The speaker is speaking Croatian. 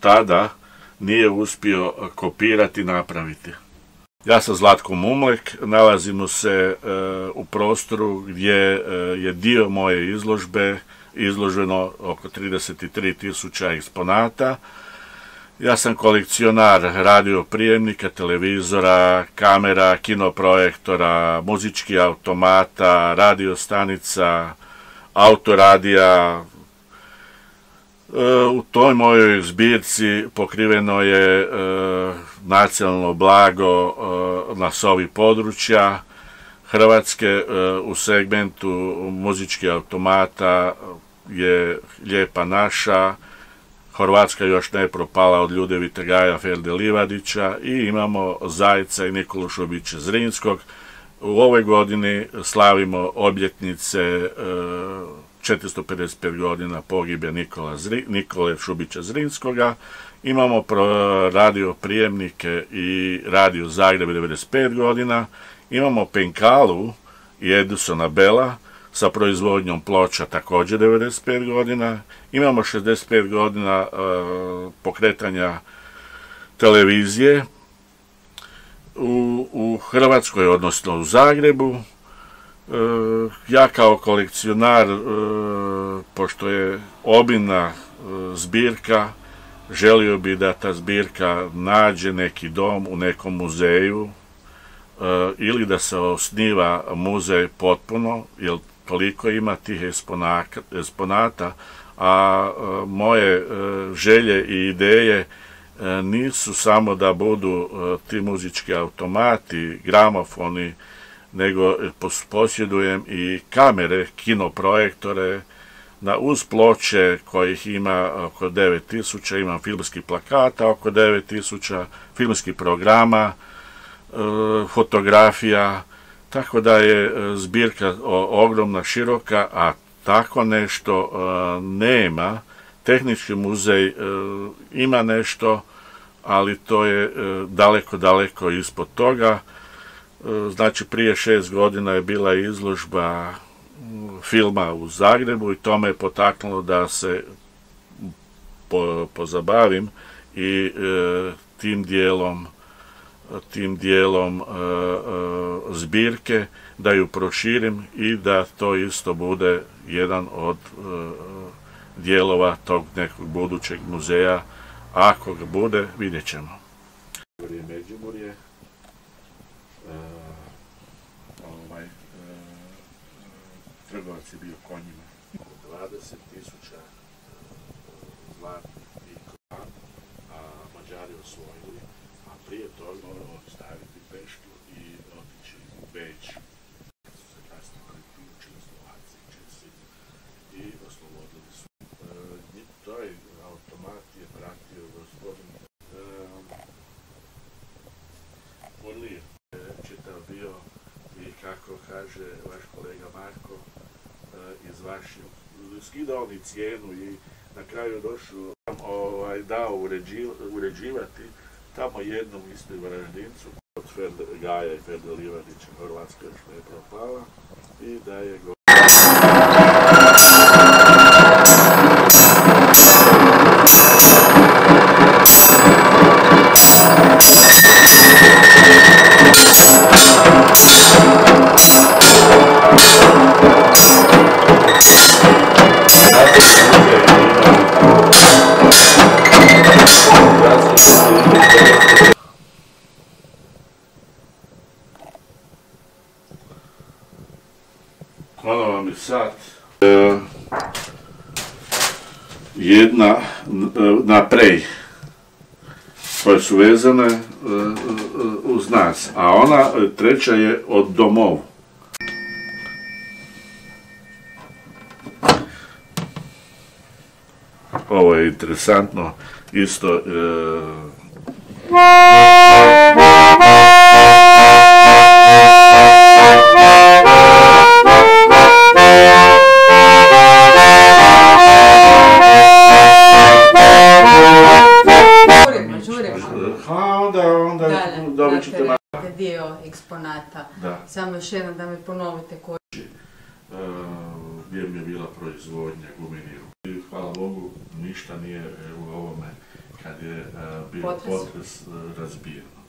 tada nije uspio kopirati i napraviti. Ja sam Zlatko Mumlek, nalazimo se e, u prostoru gdje je dio moje izložbe izloženo oko 33 tisuća eksponata. Ja sam kolekcionar radio prijemnika, televizora, kamera, kinoprojektora, muzičkih automata, radiostanica, autoradija. E, u toj mojoj zbirci pokriveno je e, nacionalno blago e, na sovi područja Hrvatske u segmentu muzičkih automata je Lijepa naša, Hrvatska još ne propala od Ljudevita Gaja Ferde Livadića i imamo Zajca i Nikolu Šubića Zrinskog. U ovoj godini slavimo obljetnice 455 e, godina pogibe Nikola Nikole Šubića Zrinskoga. Imamo radio prijemnike i radio Zagreb 95 godina. Imamo Penkalu i Edisona Bela sa proizvodnjom ploča također 95 godina. Imamo 65 godina e, pokretanja televizije u, u Hrvatskoj, odnosno u Zagrebu. E, ja kao kolekcionar, e, pošto je obimna zbirka, želio bi da ta zbirka nađe neki dom u nekom muzeju ili da se osniva muzej potpuno, jer toliko ima tih eksponata, a e, moje e, želje i ideje e, nisu samo da budu ti muzički automati, gramofoni, nego posjedujem i kamere, kinoprojektore, na uz ploče kojih ima oko 9000, imam filmskih plakata oko 9000, filmskih programa, fotografija, tako da je e, zbirka ogromna, široka, a tako nešto e, nema. Tehnički muzej e, ima nešto, ali to je daleko, daleko ispod toga. Znači, prije šest godina je bila izložba filma u Zagrebu i to me je potaknulo da se pozabavim i tim dijelom tim dijelom e, e, zbirke, da ju proširim i da to isto bude jedan od e, dijelova tog nekog budućeg muzeja. Ako ga bude, vidjet ćemo. Međimurje, ovaj, trgovac je bio konjima. 20 tisuća zlatnih i a Mađari osvojili prije toga moramo staviti Peštu i otići u Beč. Su se kasnije priključili Slovaci i Česi i oslobodili su. E, taj automat je pratio gospodin e, Orlir. Čitav bio i kako kaže vaš e, vaših skidao mi cijenu i na kraju došao ovaj, dao uređivati tamo jednom istoj Varaždincu od Gaja i Ferde Livadića Hrvatska još ne propala i da je Hvala vam i sad. E, jedna na prej koje su vezane e, uz nas, a ona treća je od domovu. Ovo je interesantno, isto e, dio eksponata. Samo još jednom da mi ponovite koji... Gdje mi je bila proizvodnja gumeniju. Hvala Bogu, ništa nije u ovome kad je bio potres, potres razbijen.